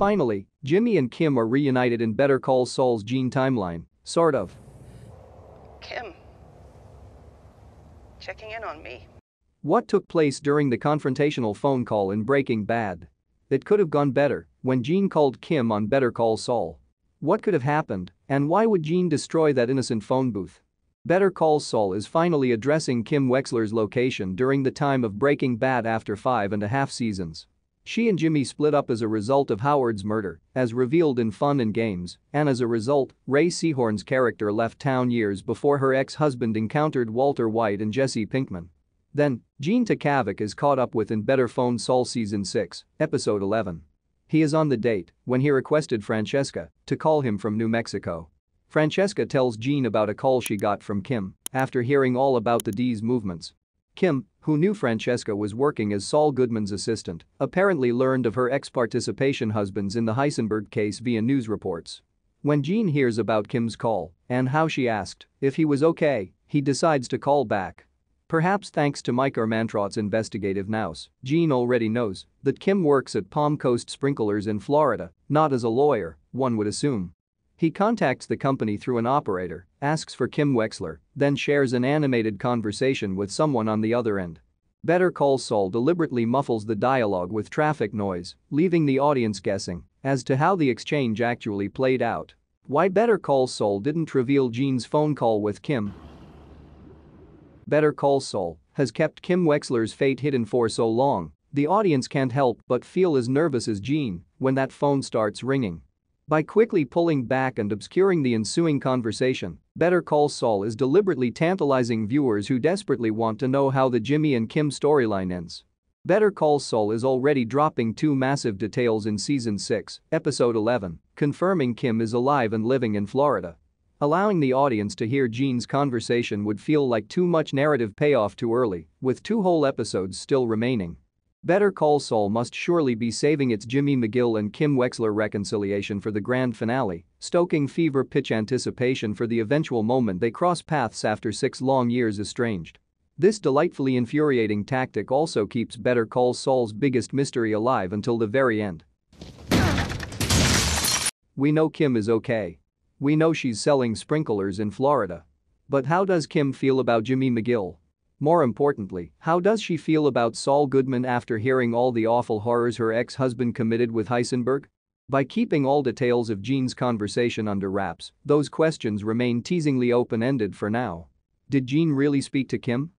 Finally, Jimmy and Kim are reunited in Better Call Saul's Gene timeline, sort of. Kim. Checking in on me. What took place during the confrontational phone call in Breaking Bad? It could have gone better when Gene called Kim on Better Call Saul. What could have happened, and why would Gene destroy that innocent phone booth? Better Call Saul is finally addressing Kim Wexler's location during the time of Breaking Bad after five and a half seasons. She and Jimmy split up as a result of Howard's murder, as revealed in Fun and Games, and as a result, Rhea Seehorn's character left town years before her ex-husband encountered Walter White and Jesse Pinkman. Then, Gene Takovic is caught up with in Better Phone Saul Season 6, Episode 11. He is on the date when he requested Francesca to call him from New Mexico. Francesca tells Gene about a call she got from Kim after hearing all about the D's movements. Kim, who knew Francesca was working as Saul Goodman's assistant, apparently learned of her ex-participation husbands in the Heisenberg case via news reports. When Gene hears about Kim's call and how she asked if he was okay, he decides to call back. Perhaps thanks to Mike Ehrmantraut's investigative nous, Gene already knows that Kim works at Palm Coast Sprinklers in Florida, not as a lawyer, one would assume. He contacts the company through an operator, asks for Kim Wexler, then shares an animated conversation with someone on the other end. Better Call Saul deliberately muffles the dialogue with traffic noise, leaving the audience guessing as to how the exchange actually played out. Why Better Call Saul didn't reveal Gene's phone call with Kim Better Call Saul has kept Kim Wexler's fate hidden for so long, the audience can't help but feel as nervous as Gene when that phone starts ringing. By quickly pulling back and obscuring the ensuing conversation, Better Call Saul is deliberately tantalizing viewers who desperately want to know how the Jimmy and Kim storyline ends. Better Call Saul is already dropping two massive details in season 6, episode 11, confirming Kim is alive and living in Florida Allowing the audience to hear Gene's conversation would feel like too much narrative payoff too early, with two whole episodes still remaining. Better Call Saul must surely be saving its Jimmy McGill and Kim Wexler reconciliation for the grand finale, stoking fever pitch anticipation for the eventual moment they cross paths after six long years estranged. This delightfully infuriating tactic also keeps Better Call Saul's biggest mystery alive until the very end. We know Kim is okay. We know she's selling sprinklers in Florida. But how does Kim feel about Jimmy McGill? More importantly, how does she feel about Saul Goodman after hearing all the awful horrors her ex-husband committed with Heisenberg? By keeping all details of Gene's conversation under wraps, those questions remain teasingly open-ended for now. Did Gene really speak to Kim?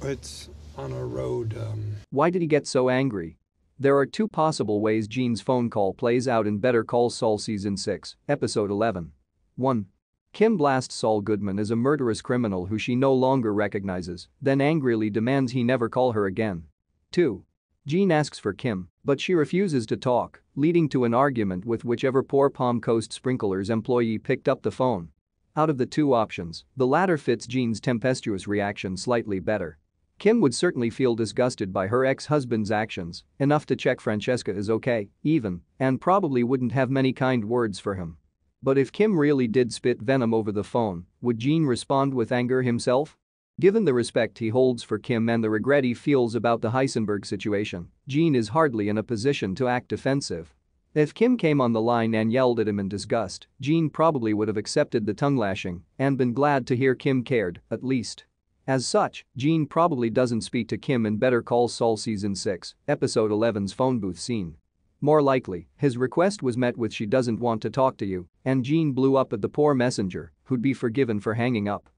It's on a road, um... Why did he get so angry? There are two possible ways Gene's phone call plays out in Better Call Saul Season 6, Episode 11. 1. Kim blasts Saul Goodman as a murderous criminal who she no longer recognizes, then angrily demands he never call her again. 2. Gene asks for Kim, but she refuses to talk, leading to an argument with whichever poor Palm Coast Sprinklers employee picked up the phone. Out of the two options, the latter fits Gene's tempestuous reaction slightly better. Kim would certainly feel disgusted by her ex-husband's actions, enough to check Francesca is okay, even, and probably wouldn't have many kind words for him. But if Kim really did spit venom over the phone, would Gene respond with anger himself? Given the respect he holds for Kim and the regret he feels about the Heisenberg situation, Gene is hardly in a position to act defensive. If Kim came on the line and yelled at him in disgust, Gene probably would have accepted the tongue lashing and been glad to hear Kim cared, at least. As such, Gene probably doesn't speak to Kim in Better Call Saul Season 6, Episode 11's phone booth scene. More likely, his request was met with she doesn't want to talk to you, and Gene blew up at the poor messenger, who'd be forgiven for hanging up.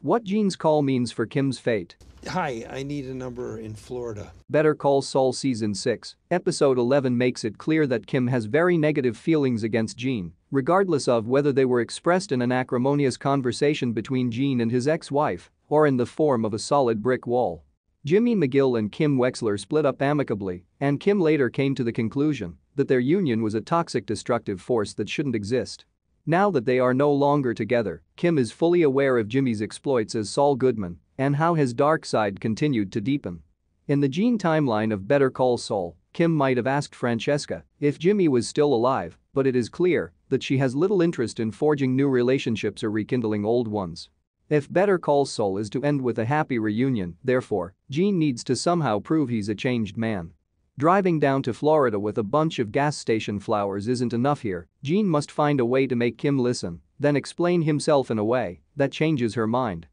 What Gene's call means for Kim's fate. Hi, I need a number in Florida. Better Call Saul Season 6, Episode 11 makes it clear that Kim has very negative feelings against Gene, regardless of whether they were expressed in an acrimonious conversation between Gene and his ex-wife or in the form of a solid brick wall. Jimmy McGill and Kim Wexler split up amicably, and Kim later came to the conclusion that their union was a toxic destructive force that shouldn't exist. Now that they are no longer together, Kim is fully aware of Jimmy's exploits as Saul Goodman and how his dark side continued to deepen. In the Gene timeline of Better Call Saul, Kim might have asked Francesca if Jimmy was still alive, but it is clear that she has little interest in forging new relationships or rekindling old ones. If Better Call Saul is to end with a happy reunion, therefore, Gene needs to somehow prove he's a changed man. Driving down to Florida with a bunch of gas station flowers isn't enough here, Gene must find a way to make Kim listen, then explain himself in a way that changes her mind.